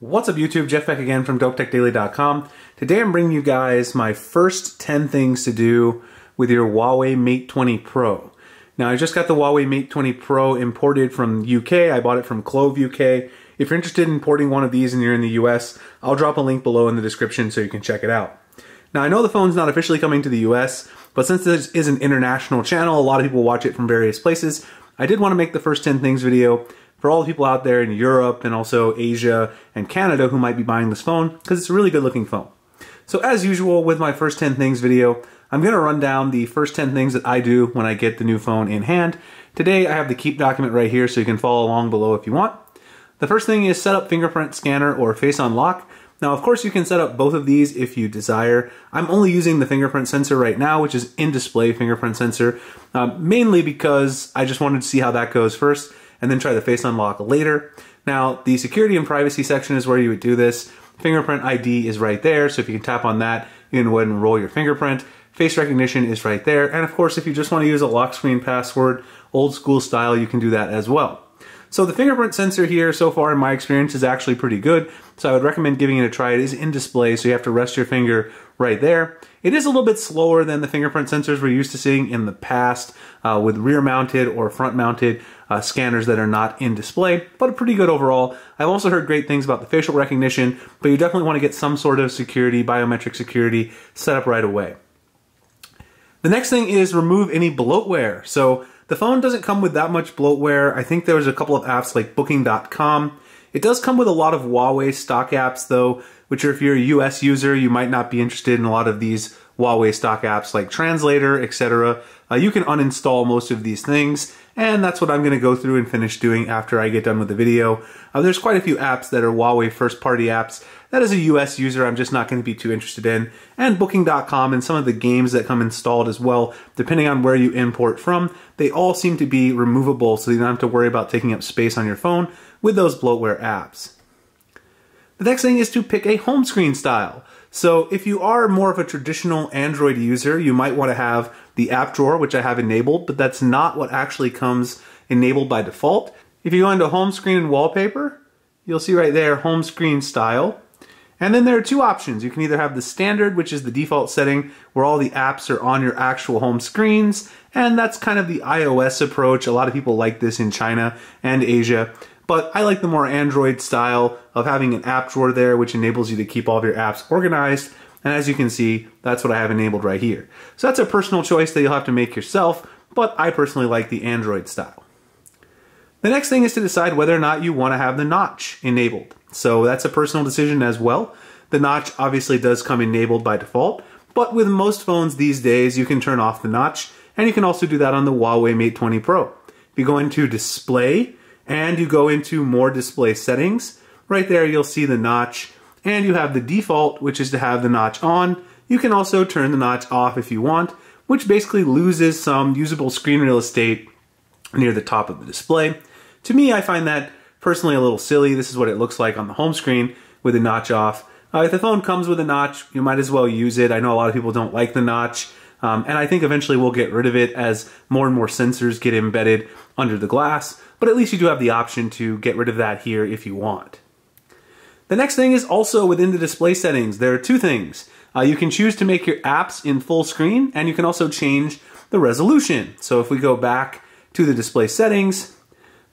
What's up YouTube, Jeff Beck again from DopeTechDaily.com. Today I'm bringing you guys my first 10 things to do with your Huawei Mate 20 Pro. Now I just got the Huawei Mate 20 Pro imported from UK, I bought it from Clove UK. If you're interested in importing one of these and you're in the US, I'll drop a link below in the description so you can check it out. Now I know the phone's not officially coming to the US, but since this is an international channel, a lot of people watch it from various places, I did want to make the first 10 things video for all the people out there in Europe and also Asia and Canada who might be buying this phone because it's a really good looking phone. So as usual with my first 10 things video, I'm going to run down the first 10 things that I do when I get the new phone in hand. Today I have the keep document right here so you can follow along below if you want. The first thing is set up fingerprint scanner or face unlock. Now, of course, you can set up both of these if you desire. I'm only using the fingerprint sensor right now, which is in-display fingerprint sensor, um, mainly because I just wanted to see how that goes first and then try the face unlock later. Now, the security and privacy section is where you would do this. Fingerprint ID is right there, so if you can tap on that, you can go ahead and roll your fingerprint. Face recognition is right there, and of course, if you just want to use a lock screen password, old school style, you can do that as well. So the fingerprint sensor here, so far in my experience, is actually pretty good. So I would recommend giving it a try. It is in display, so you have to rest your finger right there. It is a little bit slower than the fingerprint sensors we're used to seeing in the past uh, with rear mounted or front mounted uh, scanners that are not in display, but pretty good overall. I've also heard great things about the facial recognition, but you definitely want to get some sort of security, biometric security set up right away. The next thing is remove any bloatware. So the phone doesn't come with that much bloatware. I think there's a couple of apps like Booking.com. It does come with a lot of Huawei stock apps though, which are if you're a US user, you might not be interested in a lot of these Huawei stock apps like Translator, etc. Uh, you can uninstall most of these things, and that's what I'm going to go through and finish doing after I get done with the video. Uh, there's quite a few apps that are Huawei first-party apps that as a US user I'm just not going to be too interested in, and Booking.com and some of the games that come installed as well, depending on where you import from, they all seem to be removable so you don't have to worry about taking up space on your phone with those bloatware apps. The next thing is to pick a home screen style. So if you are more of a traditional Android user, you might want to have the app drawer, which I have enabled, but that's not what actually comes enabled by default. If you go into home screen and wallpaper, you'll see right there home screen style. And then there are two options. You can either have the standard, which is the default setting where all the apps are on your actual home screens, and that's kind of the iOS approach. A lot of people like this in China and Asia but I like the more Android style of having an app drawer there, which enables you to keep all of your apps organized. And as you can see, that's what I have enabled right here. So that's a personal choice that you'll have to make yourself, but I personally like the Android style. The next thing is to decide whether or not you want to have the notch enabled. So that's a personal decision as well. The notch obviously does come enabled by default, but with most phones these days, you can turn off the notch, and you can also do that on the Huawei Mate 20 Pro. If you go into Display, and you go into more display settings. Right there you'll see the notch and you have the default which is to have the notch on. You can also turn the notch off if you want which basically loses some usable screen real estate near the top of the display. To me I find that personally a little silly. This is what it looks like on the home screen with the notch off. Uh, if the phone comes with a notch, you might as well use it. I know a lot of people don't like the notch. Um, and I think eventually we'll get rid of it as more and more sensors get embedded under the glass, but at least you do have the option to get rid of that here if you want. The next thing is also within the display settings. There are two things. Uh, you can choose to make your apps in full screen, and you can also change the resolution. So if we go back to the display settings,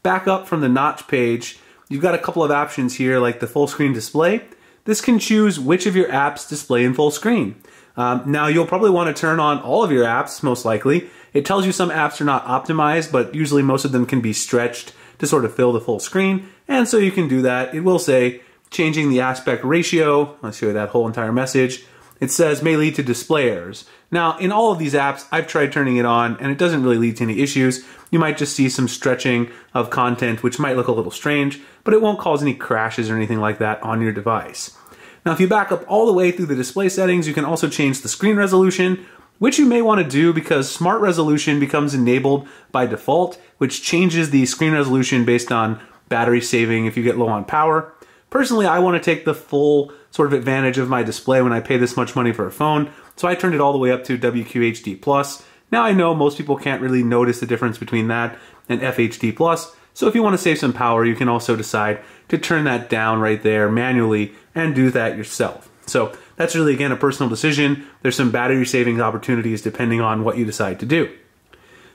back up from the notch page, you've got a couple of options here like the full screen display. This can choose which of your apps display in full screen. Um, now you'll probably want to turn on all of your apps, most likely. It tells you some apps are not optimized, but usually most of them can be stretched to sort of fill the full screen. And so you can do that. It will say changing the aspect ratio. Let's show you that whole entire message. It says may lead to display errors. Now, in all of these apps, I've tried turning it on and it doesn't really lead to any issues. You might just see some stretching of content, which might look a little strange, but it won't cause any crashes or anything like that on your device. Now, if you back up all the way through the display settings, you can also change the screen resolution, which you may want to do because smart resolution becomes enabled by default, which changes the screen resolution based on battery saving if you get low on power. Personally, I want to take the full sort of advantage of my display when I pay this much money for a phone, so I turned it all the way up to WQHD+. Plus. Now I know most people can't really notice the difference between that and FHD+, Plus, so if you want to save some power, you can also decide to turn that down right there manually and do that yourself. So that's really, again, a personal decision. There's some battery savings opportunities depending on what you decide to do.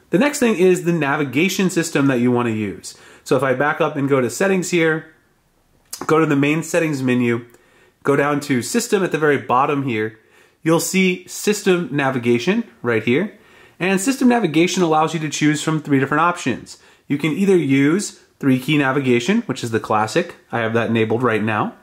The next thing is the navigation system that you want to use. So if I back up and go to settings here, go to the main settings menu, go down to system at the very bottom here, you'll see system navigation right here. And system navigation allows you to choose from three different options. You can either use three key navigation, which is the classic. I have that enabled right now.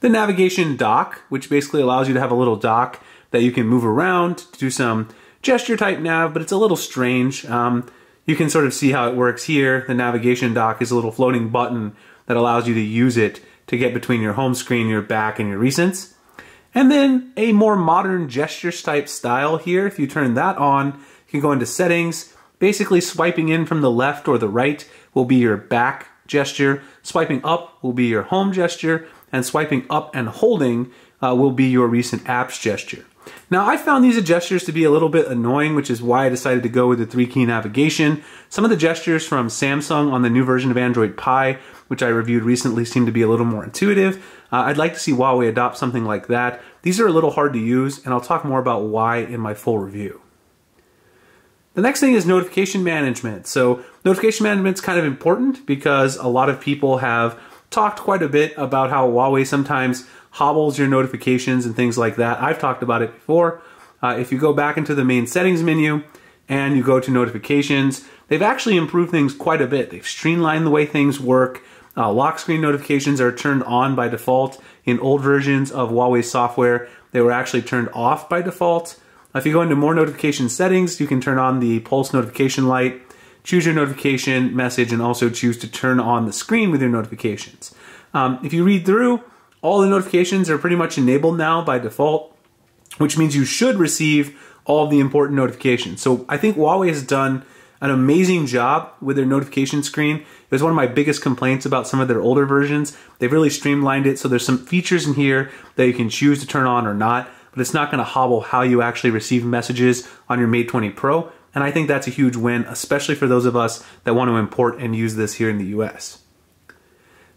The navigation dock, which basically allows you to have a little dock that you can move around to do some gesture type nav, but it's a little strange. Um, you can sort of see how it works here. The navigation dock is a little floating button that allows you to use it to get between your home screen, your back, and your recents. And then a more modern gestures type style here. If you turn that on, you can go into settings. Basically swiping in from the left or the right will be your back gesture. Swiping up will be your home gesture. And swiping up and holding uh, will be your recent apps gesture. Now I found these gestures to be a little bit annoying, which is why I decided to go with the three key navigation. Some of the gestures from Samsung on the new version of Android Pie, which I reviewed recently, seem to be a little more intuitive. Uh, I'd like to see Huawei adopt something like that. These are a little hard to use, and I'll talk more about why in my full review. The next thing is notification management. So notification management is kind of important because a lot of people have talked quite a bit about how Huawei sometimes hobbles your notifications and things like that. I've talked about it before. Uh, if you go back into the main settings menu and you go to notifications, they've actually improved things quite a bit. They've streamlined the way things work. Uh, lock screen notifications are turned on by default. In old versions of Huawei software, they were actually turned off by default. If you go into more notification settings, you can turn on the pulse notification light, choose your notification message, and also choose to turn on the screen with your notifications. Um, if you read through, all the notifications are pretty much enabled now by default, which means you should receive all the important notifications. So I think Huawei has done an amazing job with their notification screen. It was one of my biggest complaints about some of their older versions. They've really streamlined it, so there's some features in here that you can choose to turn on or not, but it's not gonna hobble how you actually receive messages on your Mate 20 Pro, and I think that's a huge win, especially for those of us that want to import and use this here in the US.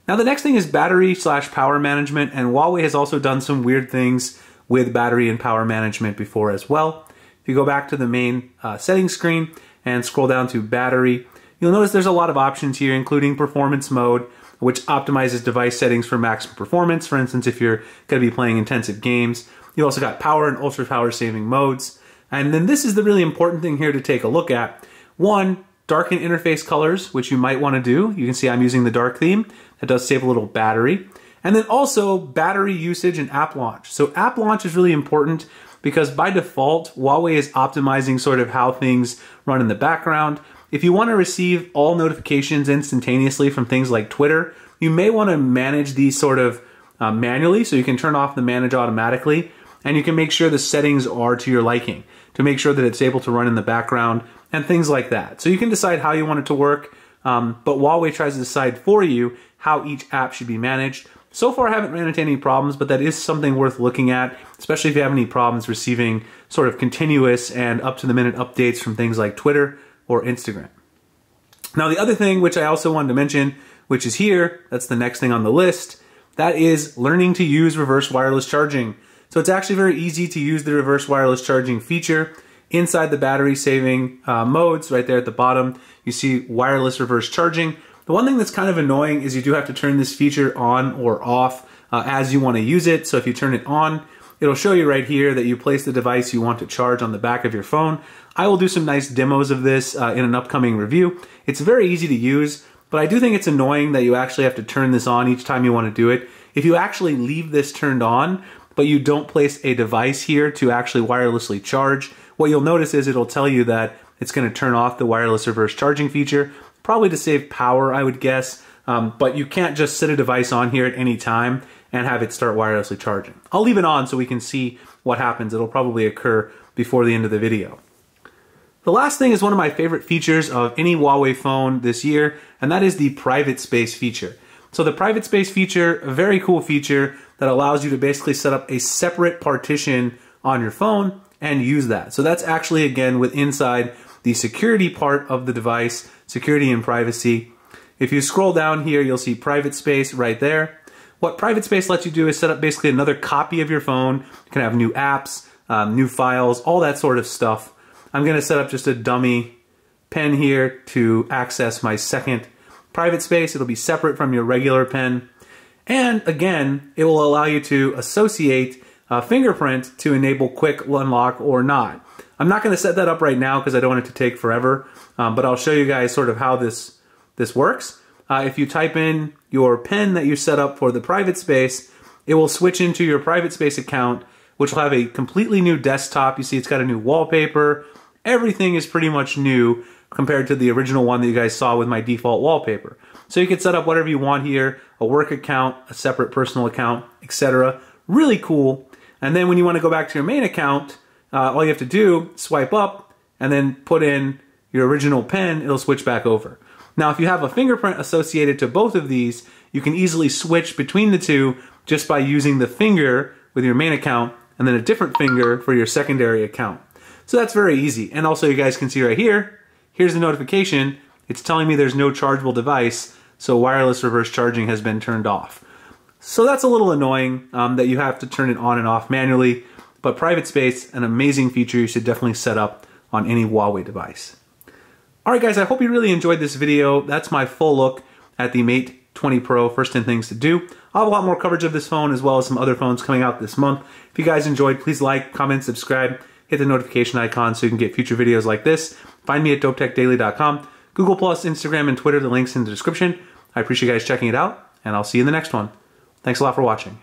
Now the next thing is battery slash power management, and Huawei has also done some weird things with battery and power management before as well. If you go back to the main uh, settings screen and scroll down to battery, you'll notice there's a lot of options here, including performance mode, which optimizes device settings for maximum performance. For instance, if you're going to be playing intensive games. You also got power and ultra power saving modes. And then this is the really important thing here to take a look at. One, darken interface colors, which you might want to do. You can see I'm using the dark theme. That does save a little battery. And then also battery usage and app launch. So app launch is really important because by default, Huawei is optimizing sort of how things run in the background. If you want to receive all notifications instantaneously from things like Twitter, you may want to manage these sort of uh, manually so you can turn off the manage automatically and you can make sure the settings are to your liking to make sure that it's able to run in the background and things like that. So you can decide how you want it to work, um, but Huawei tries to decide for you how each app should be managed. So far, I haven't ran into any problems, but that is something worth looking at, especially if you have any problems receiving sort of continuous and up to the minute updates from things like Twitter or Instagram. Now, the other thing which I also wanted to mention, which is here, that's the next thing on the list, that is learning to use reverse wireless charging. So it's actually very easy to use the reverse wireless charging feature. Inside the battery saving uh, modes, right there at the bottom, you see wireless reverse charging. The one thing that's kind of annoying is you do have to turn this feature on or off uh, as you want to use it. So if you turn it on, it'll show you right here that you place the device you want to charge on the back of your phone. I will do some nice demos of this uh, in an upcoming review. It's very easy to use, but I do think it's annoying that you actually have to turn this on each time you want to do it. If you actually leave this turned on, but you don't place a device here to actually wirelessly charge, what you'll notice is it'll tell you that it's going to turn off the wireless reverse charging feature, probably to save power, I would guess. Um, but you can't just sit a device on here at any time and have it start wirelessly charging. I'll leave it on so we can see what happens. It'll probably occur before the end of the video. The last thing is one of my favorite features of any Huawei phone this year, and that is the private space feature. So the private space feature, a very cool feature that allows you to basically set up a separate partition on your phone and use that. So that's actually, again, with inside the security part of the device, security and privacy. If you scroll down here, you'll see private space right there. What private space lets you do is set up basically another copy of your phone. You can have new apps, um, new files, all that sort of stuff. I'm gonna set up just a dummy PIN here to access my second private space. It'll be separate from your regular PIN. And again, it will allow you to associate a fingerprint to enable quick unlock or not. I'm not going to set that up right now because I don't want it to take forever, um, but I'll show you guys sort of how this, this works. Uh, if you type in your PIN that you set up for the private space, it will switch into your private space account, which will have a completely new desktop. You see it's got a new wallpaper. Everything is pretty much new compared to the original one that you guys saw with my default wallpaper. So you can set up whatever you want here, a work account, a separate personal account, etc. Really cool. And then when you want to go back to your main account, uh, all you have to do, swipe up, and then put in your original PIN, it'll switch back over. Now, if you have a fingerprint associated to both of these, you can easily switch between the two just by using the finger with your main account and then a different finger for your secondary account. So that's very easy. And also you guys can see right here, here's the notification. It's telling me there's no chargeable device, so wireless reverse charging has been turned off. So that's a little annoying um, that you have to turn it on and off manually, but private space, an amazing feature you should definitely set up on any Huawei device. Alright guys, I hope you really enjoyed this video. That's my full look at the Mate 20 Pro, first 10 things to do. I'll have a lot more coverage of this phone as well as some other phones coming out this month. If you guys enjoyed, please like, comment, subscribe, hit the notification icon so you can get future videos like this. Find me at dopetechdaily.com, Google+, Instagram, and Twitter. The link's in the description. I appreciate you guys checking it out, and I'll see you in the next one. Thanks a lot for watching.